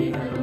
Hare